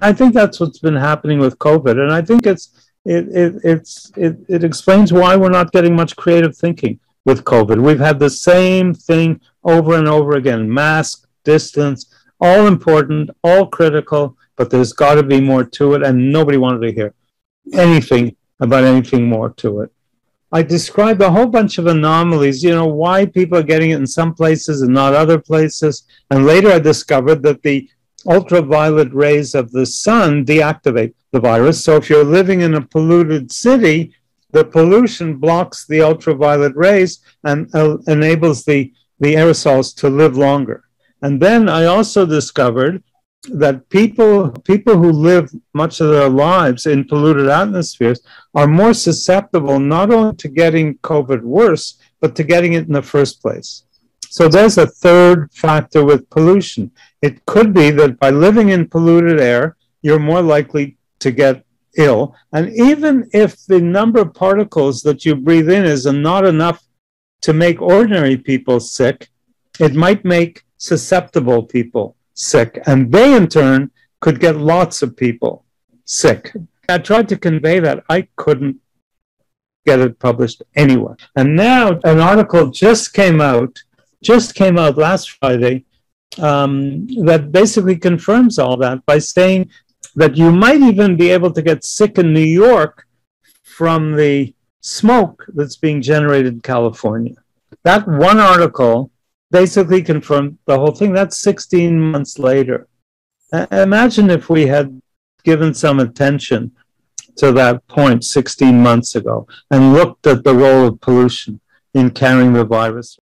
I think that's what's been happening with COVID, and I think it's it, it it's it, it explains why we're not getting much creative thinking with COVID. We've had the same thing over and over again: mask, distance, all important, all critical, but there's got to be more to it, and nobody wanted to hear anything about anything more to it. I described a whole bunch of anomalies, you know, why people are getting it in some places and not other places. And later I discovered that the ultraviolet rays of the sun deactivate the virus. So if you're living in a polluted city, the pollution blocks the ultraviolet rays and uh, enables the, the aerosols to live longer. And then I also discovered that people people who live much of their lives in polluted atmospheres are more susceptible not only to getting COVID worse, but to getting it in the first place. So there's a third factor with pollution. It could be that by living in polluted air, you're more likely to get ill. And even if the number of particles that you breathe in is not enough to make ordinary people sick, it might make susceptible people sick. And they, in turn, could get lots of people sick. I tried to convey that. I couldn't get it published anywhere. And now an article just came out, just came out last Friday, um, that basically confirms all that by saying that you might even be able to get sick in New York from the smoke that's being generated in California. That one article basically confirmed the whole thing. That's 16 months later. Uh, imagine if we had given some attention to that point 16 months ago and looked at the role of pollution in carrying the virus.